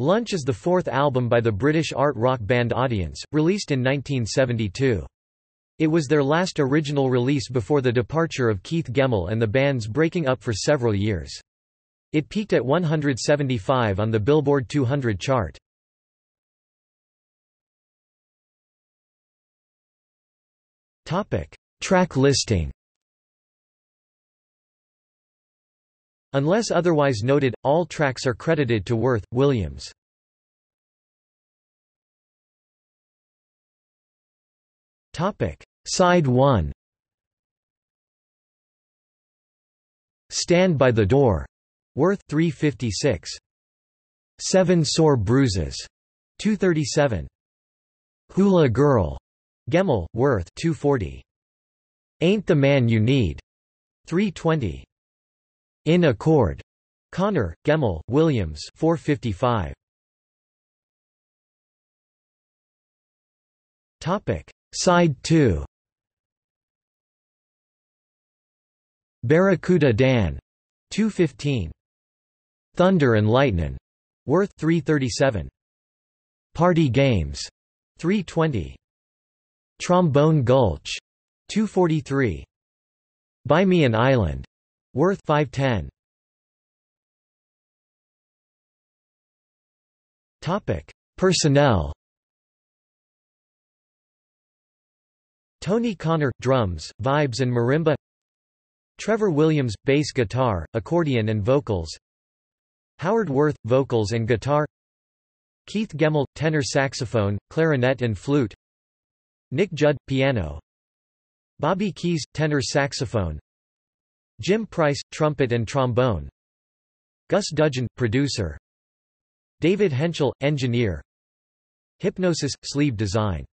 Lunch is the fourth album by the British art rock band Audience, released in 1972. It was their last original release before the departure of Keith Gemmell and the band's breaking up for several years. It peaked at 175 on the Billboard 200 chart. Track listing Unless otherwise noted, all tracks are credited to Werth, Williams. Side 1 Stand by the Door, Werth 356. Seven Sore Bruises, 237. Hula Girl, Gemmell, Werth 240. Ain't the Man You Need, 320. In Accord. Connor, Gemmell, Williams 455. Topic. Side 2 Barracuda Dan 215. Thunder and Lightnin' Werth 337. Party Games 320. Trombone Gulch 243. Buy Me an Island Werth 510. Topic: Personnel. Tony Connor drums, vibes and marimba. Trevor Williams bass guitar, accordion and vocals. Howard Werth vocals and guitar. Keith Gemmell tenor saxophone, clarinet and flute. Nick Judd piano. Bobby Keys tenor saxophone. Jim Price, trumpet and trombone. Gus Dudgeon, producer. David Henschel, engineer. Hipgnosis, sleeve design